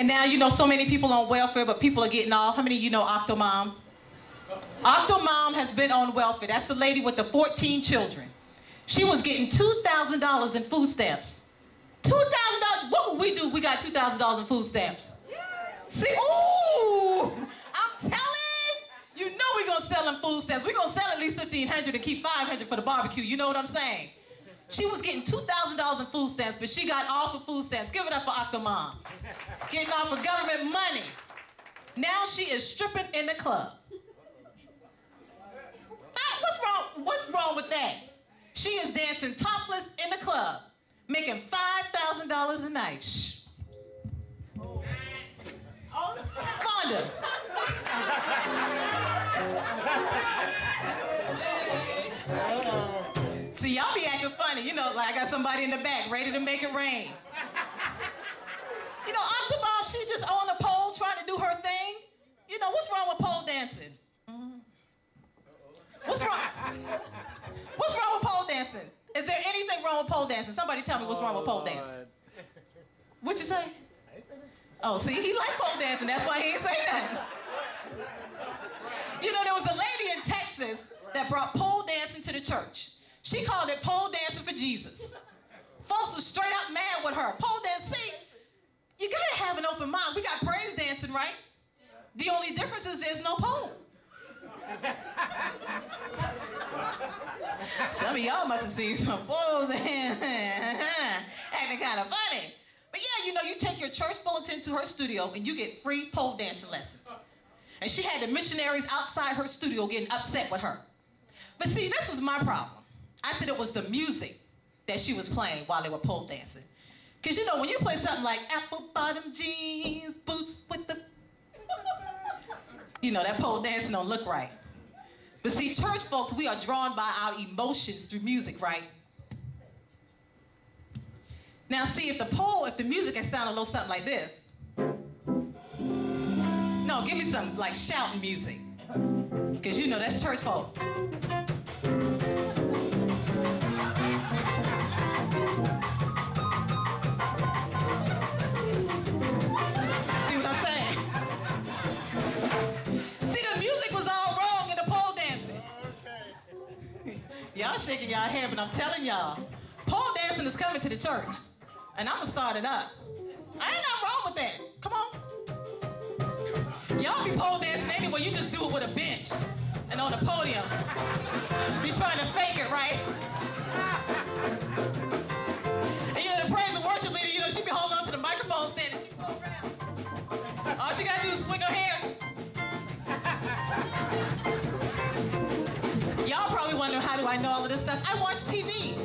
And now you know so many people on welfare, but people are getting off. How many of you know Octomom? Octomom has been on welfare. That's the lady with the 14 children. She was getting $2,000 in food stamps. $2,000? What would we do if we got $2,000 in food stamps? See, ooh, I'm telling you know we're gonna sell them food stamps. We're gonna sell at least 1500 and keep 500 for the barbecue. You know what I'm saying? She was getting $2,000 in food stamps, but she got off of food stamps. Give it up for Octomom. Getting off of government money. Now she is stripping in the club. What's wrong? What's wrong with that? She is dancing topless in the club, making $5,000 a night. Shh. Vonda. Y'all be acting funny. You know, like I got somebody in the back ready to make it rain. You know, Octomom, she's just on the pole trying to do her thing. You know, what's wrong with pole dancing? Mm-hmm. What's wrong? What's wrong with pole dancing? Is there anything wrong with pole dancing? Somebody tell me what's wrong with pole oh, dancing. What'd you say? Oh, see, he like pole dancing. That's why he ain't say nothing. You know, there was a lady in Texas that brought pole dancing to the church. She called it pole dancing for Jesus. Folks was straight up mad with her. Pole dance, see, you gotta have an open mind. We got praise dancing, right? The only difference is there's no pole. Some of y'all must have seen some pole acting kind of funny. But yeah, you know, you take your church bulletin to her studio and you get free pole dancing lessons. And she had the missionaries outside her studio getting upset with her. But see, this was my problem. I said it was the music that she was playing while they were pole dancing. Because you know, when you play something like apple bottom jeans, boots with the. You know, that pole dancing don't look right. But see, church folks, we are drawn by our emotions through music, right? Now, see, if the pole, if the music had sounded a little something like this. No, give me some like shouting music. Because you know that's church folk. See what I'm saying? See, the music was all wrong in the pole dancing. y'all shaking y'all head, but I'm telling y'all, pole dancing is coming to the church. And I'm gonna start it up. I ain't nothing wrong with that. Come on. Y'all be pole dancing anyway, you just do it with a bench and on the podium. Be trying to fake it, right? And you know, the praise and worship leader, you know, she be holding on to the microphone stand and she go around. All she gotta do is swing her hair. Y'all probably wonder how do I know all of this stuff? I watch TV.